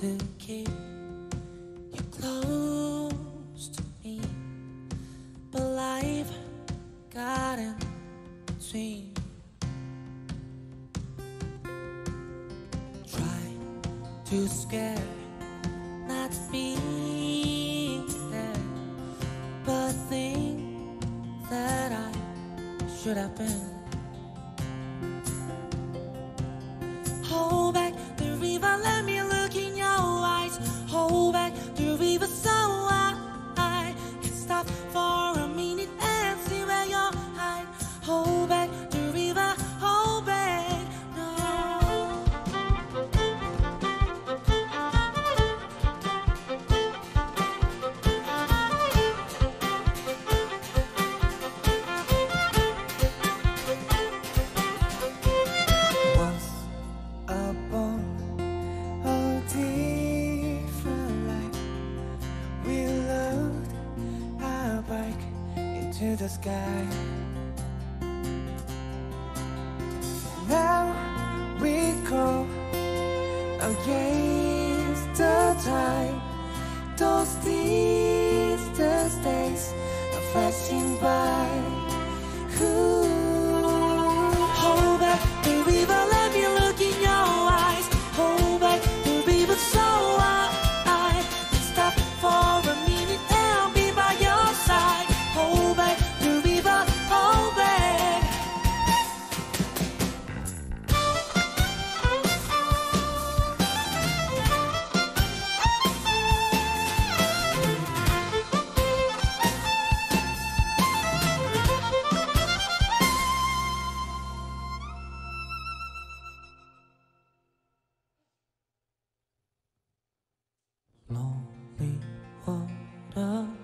to keep you close to me, but life got in between. Try to scare, not being there, but think that I should have been. Hold back the river, let me into the sky. Now we go against the time. Those distant days are flashing by. 的